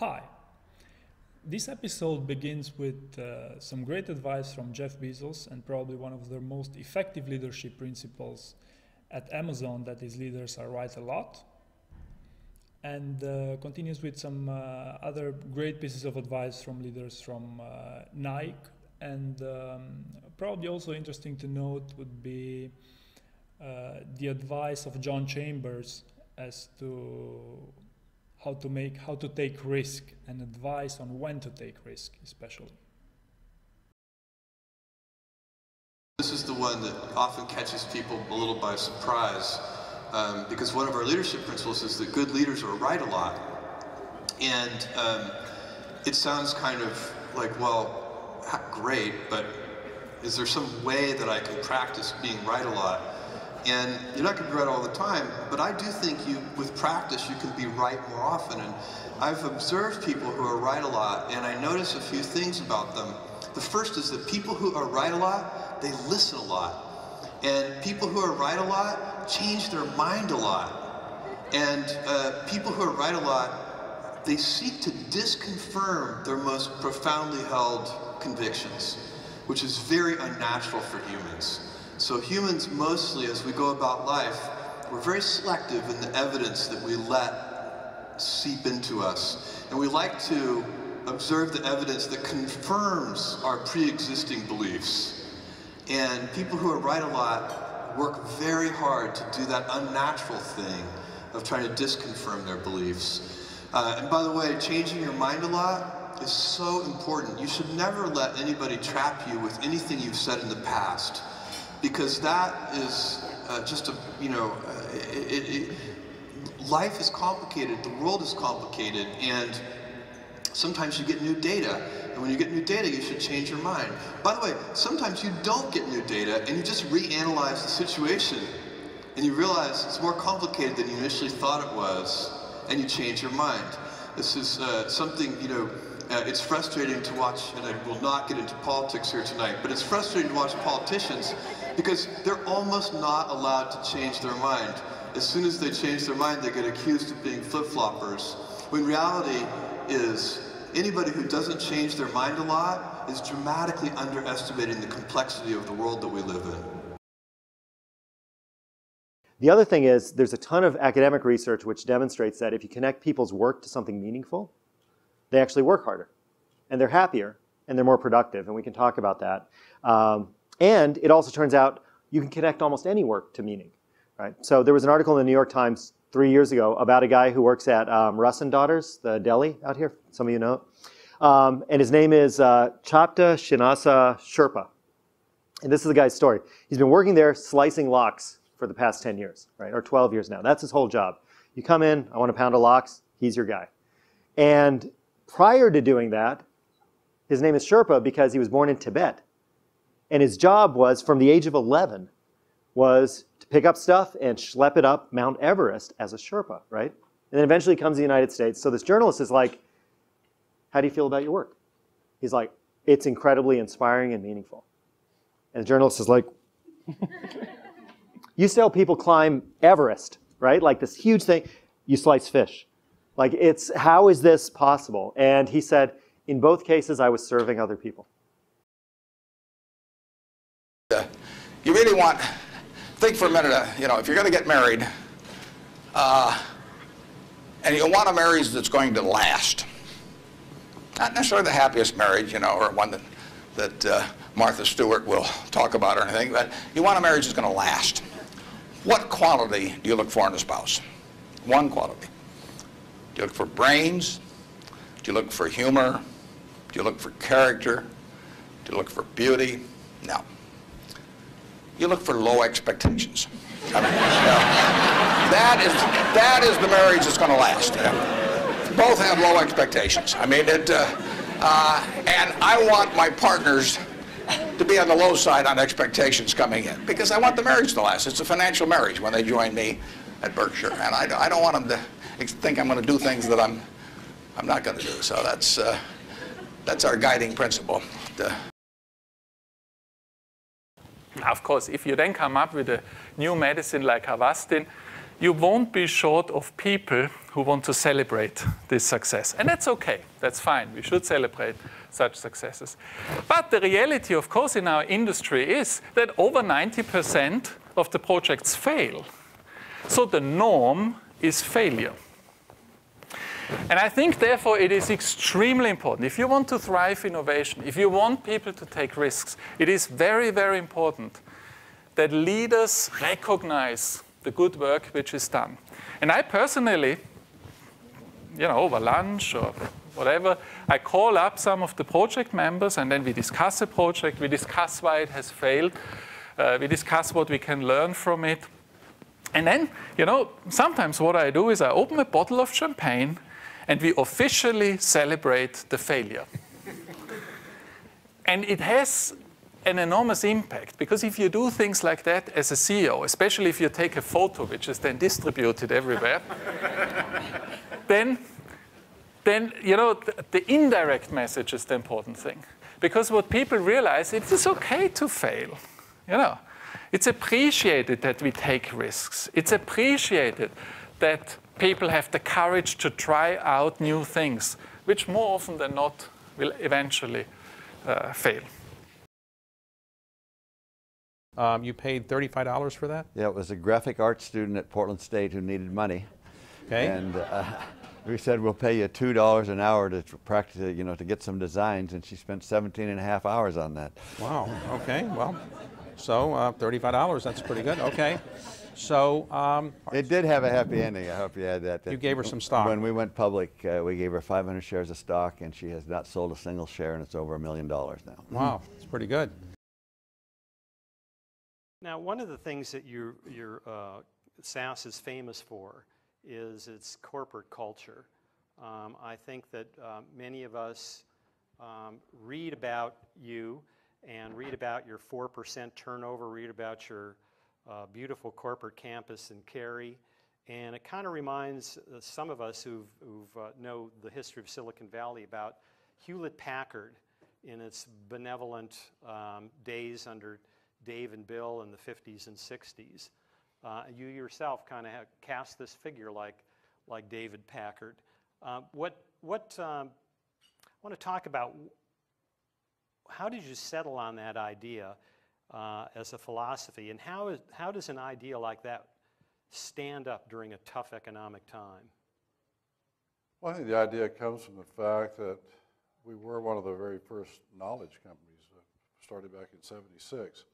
Hi. This episode begins with uh, some great advice from Jeff Bezos and probably one of the most effective leadership principles at Amazon that his leaders are right a lot. And uh, continues with some uh, other great pieces of advice from leaders from uh, Nike. And um, probably also interesting to note would be uh, the advice of John Chambers as to how to make how to take risk and advice on when to take risk especially. This is the one that often catches people a little by surprise um, because one of our leadership principles is that good leaders are right a lot. And um, it sounds kind of like well great but is there some way that I can practice being right a lot and you're not going to be right all the time, but I do think you, with practice, you can be right more often. And I've observed people who are right a lot, and I notice a few things about them. The first is that people who are right a lot, they listen a lot. And people who are right a lot change their mind a lot. And uh, people who are right a lot, they seek to disconfirm their most profoundly held convictions, which is very unnatural for humans. So humans mostly, as we go about life, we're very selective in the evidence that we let seep into us. And we like to observe the evidence that confirms our pre-existing beliefs. And people who are right a lot work very hard to do that unnatural thing of trying to disconfirm their beliefs. Uh, and by the way, changing your mind a lot is so important. You should never let anybody trap you with anything you've said in the past because that is uh, just a, you know, uh, it, it, life is complicated, the world is complicated, and sometimes you get new data. And when you get new data, you should change your mind. By the way, sometimes you don't get new data and you just reanalyze the situation and you realize it's more complicated than you initially thought it was and you change your mind. This is uh, something, you know, uh, it's frustrating to watch, and I will not get into politics here tonight, but it's frustrating to watch politicians because they're almost not allowed to change their mind. As soon as they change their mind, they get accused of being flip-floppers. When reality is anybody who doesn't change their mind a lot is dramatically underestimating the complexity of the world that we live in. The other thing is there's a ton of academic research which demonstrates that if you connect people's work to something meaningful, they actually work harder and they're happier and they're more productive. And we can talk about that. Um, and it also turns out you can connect almost any work to meaning, right? So there was an article in the New York Times three years ago about a guy who works at um, Russ and Daughters, the deli out here. Some of you know it. Um, and his name is uh, Chapta Shinasa Sherpa. And this is the guy's story. He's been working there slicing lox for the past 10 years, right? Or 12 years now. That's his whole job. You come in, I want a pound of lox, he's your guy. And prior to doing that, his name is Sherpa because he was born in Tibet. And his job was, from the age of 11, was to pick up stuff and schlep it up Mount Everest as a Sherpa, right? And then eventually comes the United States. So this journalist is like, how do you feel about your work? He's like, it's incredibly inspiring and meaningful. And the journalist is like, you still people climb Everest, right? Like this huge thing. You slice fish. Like it's, how is this possible? And he said, in both cases, I was serving other people. You really want, think for a minute, uh, you know, if you're going to get married, uh, and you want a marriage that's going to last, not necessarily the happiest marriage, you know, or one that, that uh, Martha Stewart will talk about or anything, but you want a marriage that's going to last. What quality do you look for in a spouse? One quality. Do you look for brains? Do you look for humor? Do you look for character? Do you look for beauty? No you look for low expectations. I mean, that is that is the marriage that's going to last. Both have low expectations. I mean, it, uh, uh, and I want my partners to be on the low side on expectations coming in because I want the marriage to last. It's a financial marriage when they join me at Berkshire, and I, I don't want them to think I'm going to do things that I'm I'm not going to do. So that's uh, that's our guiding principle. The, of course, if you then come up with a new medicine like Avastin, you won't be short of people who want to celebrate this success. And that's okay, that's fine. We should celebrate such successes. But the reality, of course, in our industry is that over 90% of the projects fail. So the norm is failure. And I think, therefore, it is extremely important. If you want to thrive innovation, if you want people to take risks, it is very, very important that leaders recognize the good work which is done. And I personally, you know, over lunch or whatever, I call up some of the project members and then we discuss a project, we discuss why it has failed, uh, we discuss what we can learn from it. And then, you know, sometimes what I do is I open a bottle of champagne and we officially celebrate the failure. and it has an enormous impact because if you do things like that as a CEO, especially if you take a photo which is then distributed everywhere, then, then you know the, the, indirect message is the important thing. Because what people realize, it is okay to fail. You know, it's appreciated that we take risks. It's appreciated that people have the courage to try out new things, which more often than not will eventually uh, fail. Um, you paid $35 for that? Yeah, it was a graphic arts student at Portland State who needed money. Okay. And uh, we said, we'll pay you $2 an hour to practice, you know, to get some designs, and she spent 17 and a half hours on that. Wow, okay, well, so uh, $35, that's pretty good, okay. So um, it did have a happy ending. I hope you had that. You gave her some stock. When we went public, uh, we gave her 500 shares of stock, and she has not sold a single share, and it's over a million dollars now. Wow, it's pretty good. Now, one of the things that your your uh, SAS is famous for is its corporate culture. Um, I think that uh, many of us um, read about you and read about your 4% turnover, read about your uh, beautiful corporate campus in Cary. And it kind of reminds uh, some of us who uh, know the history of Silicon Valley about Hewlett Packard in its benevolent um, days under Dave and Bill in the 50s and 60s. Uh, you yourself kind of cast this figure like, like David Packard. Uh, what, what um, I want to talk about how did you settle on that idea uh, as a philosophy. And how, is, how does an idea like that stand up during a tough economic time? Well, I think the idea comes from the fact that we were one of the very first knowledge companies that started back in 76.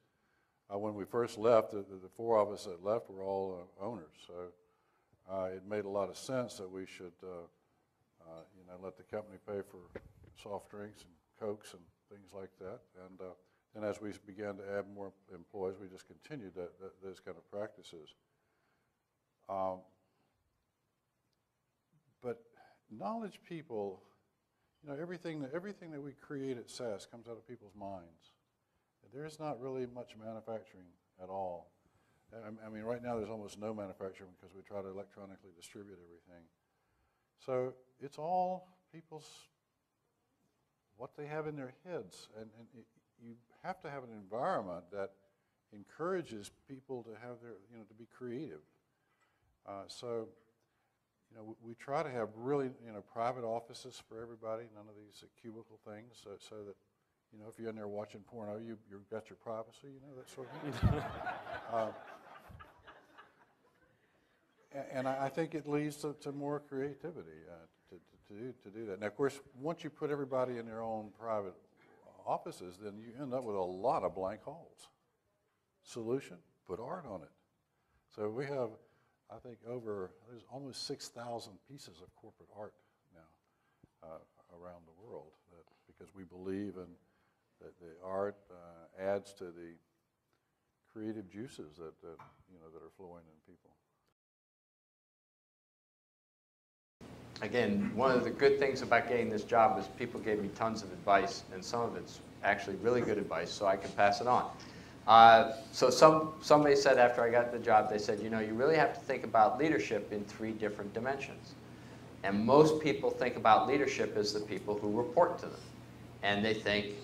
Uh, when we first left, the, the, four of us that left were all uh, owners. So uh, it made a lot of sense that we should, uh, uh, you know, let the company pay for soft drinks and cokes and things like that. And uh, and as we began to add more employees, we just continued that, that those kind of practices. Um, but knowledge people, you know, everything that, everything that we create at SAS comes out of people's minds. There is not really much manufacturing at all. I, I mean, right now there's almost no manufacturing because we try to electronically distribute everything. So it's all people's, what they have in their heads. And, and it, you have to have an environment that encourages people to have their, you know, to be creative. Uh, so, you know, we, we, try to have really, you know, private offices for everybody, none of these uh, cubicle things, so, so, that, you know, if you're in there watching porno, you, you've got your privacy, you know, that sort of thing. uh, and I, I, think it leads to, to more creativity uh, to, to, to, do, to do that. Now, of course, once you put everybody in their own private offices, then you end up with a lot of blank halls. Solution, put art on it. So we have, I think, over, there's almost 6,000 pieces of corporate art now uh, around the world that, because we believe in that the art uh, adds to the creative juices that, that, you know, that are flowing in people. Again, one of the good things about getting this job is people gave me tons of advice, and some of it's actually really good advice, so I can pass it on. Uh, so some, somebody said after I got the job, they said, you know, you really have to think about leadership in three different dimensions. And most people think about leadership as the people who report to them. And they think,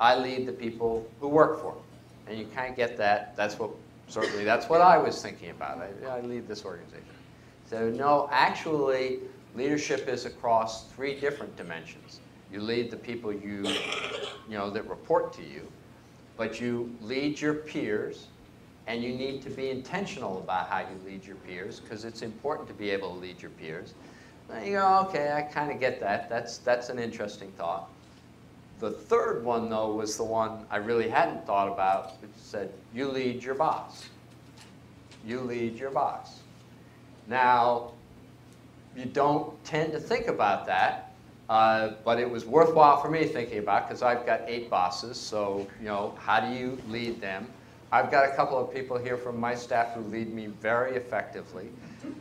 I lead the people who work for me. And you kind of get that. That's what Certainly, that's what I was thinking about. I, I lead this organization. So no, actually, leadership is across three different dimensions. You lead the people you, you know, that report to you, but you lead your peers, and you need to be intentional about how you lead your peers, because it's important to be able to lead your peers. Then you go, okay, I kind of get that. That's, that's an interesting thought. The third one, though, was the one I really hadn't thought about. It said, you lead your boss. You lead your boss. Now, you don't tend to think about that, uh, but it was worthwhile for me thinking about because I've got eight bosses. So, you know, how do you lead them? I've got a couple of people here from my staff who lead me very effectively.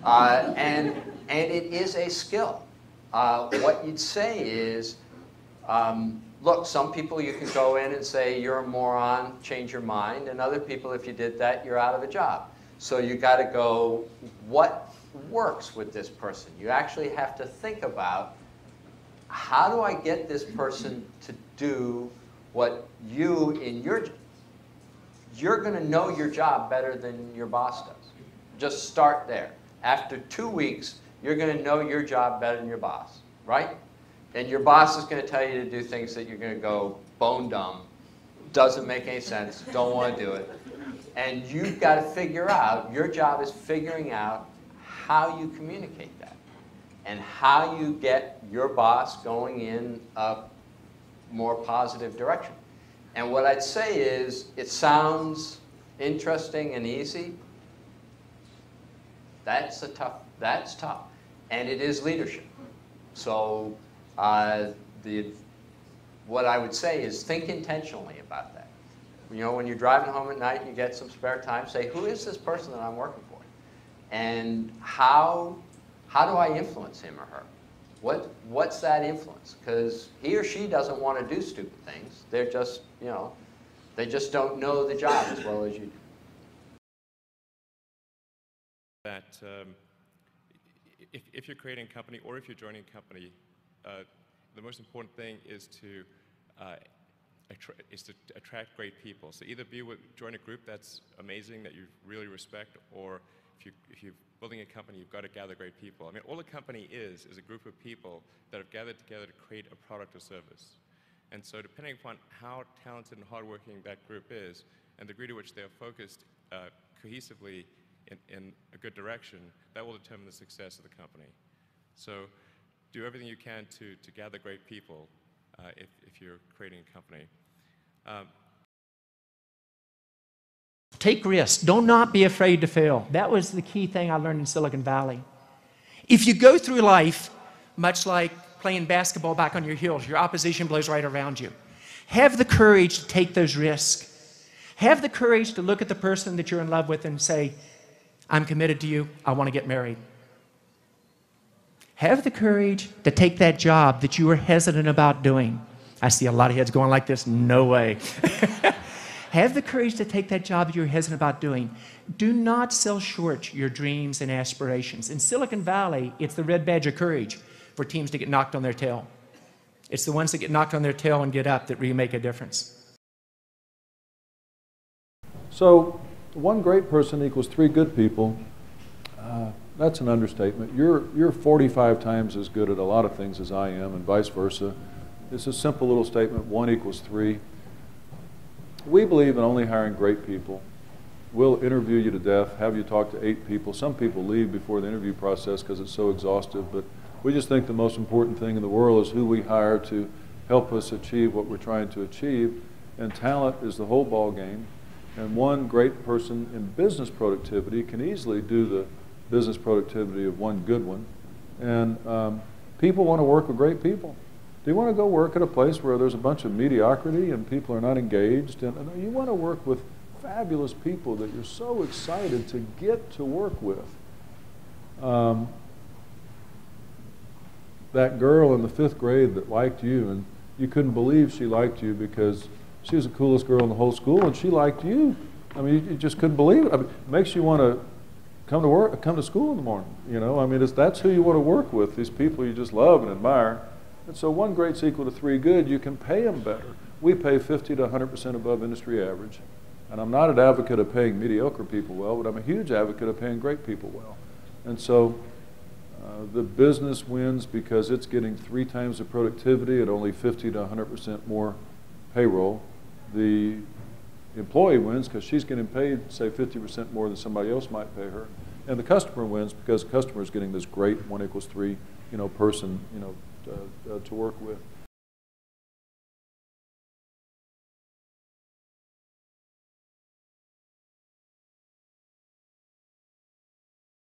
Uh, and, and it is a skill. Uh, what you'd say is, um, look, some people you can go in and say, you're a moron, change your mind. And other people, if you did that, you're out of a job. So you got to go, what works with this person? You actually have to think about, how do I get this person to do what you in your, you're going to know your job better than your boss does. Just start there. After two weeks, you're going to know your job better than your boss, right? And your boss is going to tell you to do things that you're going to go bone dumb, doesn't make any sense, don't want to do it. And you've got to figure out, your job is figuring out how you communicate that and how you get your boss going in a more positive direction. And what I'd say is, it sounds interesting and easy. That's a tough, that's tough. And it is leadership. So uh, the, what I would say is think intentionally about that. You know, when you're driving home at night, and you get some spare time, say, who is this person that I'm working for? And how, how do I influence him or her? What, what's that influence? Because he or she doesn't want to do stupid things. They're just, you know, they just don't know the job as well as you do. That um, if, if you're creating a company or if you're joining a company, uh, the most important thing is to uh, is to attract great people. So either be with, join a group that's amazing that you really respect, or if you you're building a company, you've got to gather great people. I mean, all a company is is a group of people that have gathered together to create a product or service. And so, depending upon how talented and hardworking that group is, and the degree to which they are focused uh, cohesively in, in a good direction, that will determine the success of the company. So, do everything you can to, to gather great people uh, if, if you're creating a company. Um, Take risks. Do not not be afraid to fail. That was the key thing I learned in Silicon Valley. If you go through life much like playing basketball back on your heels, your opposition blows right around you. Have the courage to take those risks. Have the courage to look at the person that you're in love with and say, I'm committed to you. I want to get married. Have the courage to take that job that you were hesitant about doing. I see a lot of heads going like this. No way. Have the courage to take that job you're hesitant about doing. Do not sell short your dreams and aspirations. In Silicon Valley, it's the red badge of courage for teams to get knocked on their tail. It's the ones that get knocked on their tail and get up that really make a difference. So, one great person equals three good people. Uh, that's an understatement. You're, you're 45 times as good at a lot of things as I am, and vice versa. It's a simple little statement one equals three. We believe in only hiring great people. We'll interview you to death, have you talk to eight people. Some people leave before the interview process because it's so exhaustive, but we just think the most important thing in the world is who we hire to help us achieve what we're trying to achieve. And talent is the whole ball game. And one great person in business productivity can easily do the business productivity of one good one. And um, people want to work with great people. Do you want to go work at a place where there's a bunch of mediocrity and people are not engaged? And, and you want to work with fabulous people that you're so excited to get to work with. Um, that girl in the fifth grade that liked you, and you couldn't believe she liked you because she was the coolest girl in the whole school, and she liked you. I mean, you, you just couldn't believe it. I mean, it makes you want to come to work, come to school in the morning. You know, I mean, that's who you want to work with. These people you just love and admire. And so, one great's equal to three good. You can pay them better. We pay 50 to 100 percent above industry average. And I'm not an advocate of paying mediocre people well, but I'm a huge advocate of paying great people well. And so uh, the business wins because it's getting three times the productivity at only 50 to 100% more payroll. The employee wins because she's getting paid, say, 50% more than somebody else might pay her. And the customer wins because the customer is getting this great one equals three, you know, person, you know, Uh, uh, to work with.